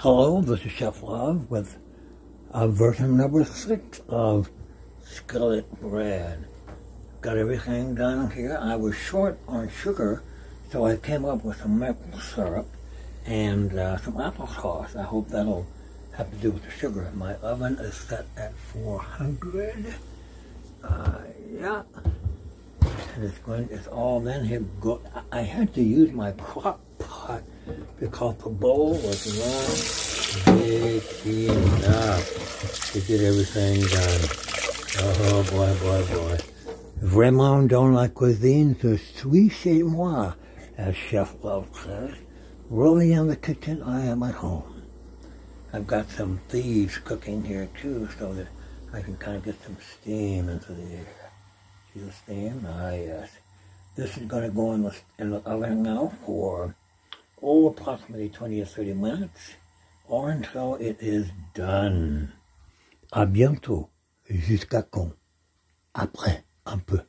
Hello, this is Chef Love with uh, version number six of Skillet Bread. Got everything done here. I was short on sugar, so I came up with some maple syrup and uh, some applesauce. I hope that'll have to do with the sugar. My oven is set at 400. Uh, yeah. And it's going, it's all then here. I had to use my crock pot because the bowl was not big enough to get everything done. Oh boy, boy, boy. Vraiment dans la cuisine, je suis chez moi, as Chef Love says. Really in the kitchen, I am at home. I've got some thieves cooking here too, so that I can kind of get some steam into the air. See the steam? Ah, yes. This is going to go in the, in the oven now for oh, approximately 20 or 30 minutes or until it is done. À bientôt. Jusqu'à quand? Après, un peu.